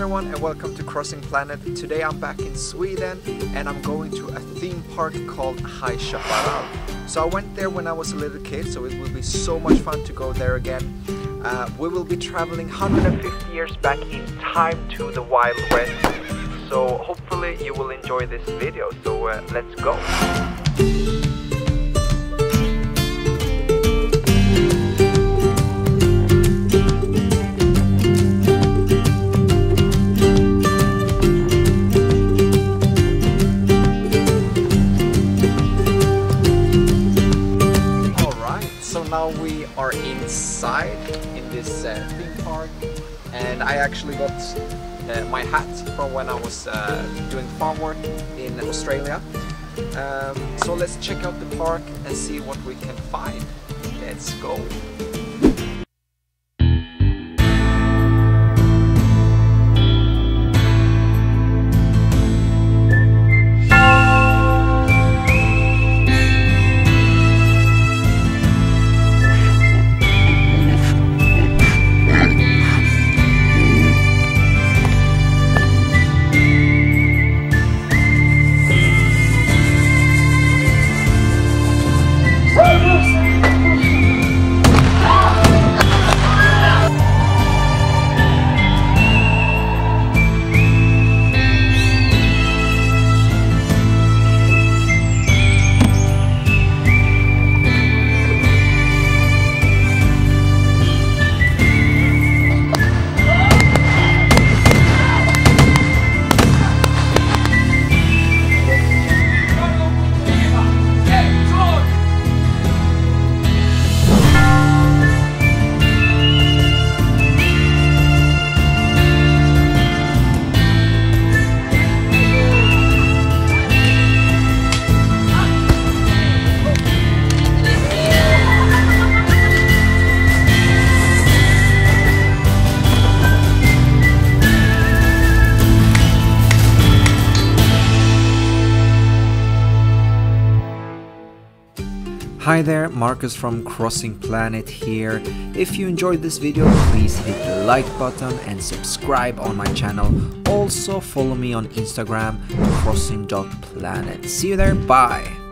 and welcome to Crossing Planet. Today I'm back in Sweden and I'm going to a theme park called High Chaparral. So I went there when I was a little kid, so it will be so much fun to go there again. Uh, we will be traveling 150 years back in time to the Wild West. So hopefully you will enjoy this video, so uh, let's go. Are inside in this uh, theme park and I actually got uh, my hat from when I was uh, doing farm work in Australia. Um, so let's check out the park and see what we can find. Let's go. Hi there, Marcus from Crossing Planet here. If you enjoyed this video, please hit the like button and subscribe on my channel. Also follow me on Instagram, crossing.planet. See you there, bye!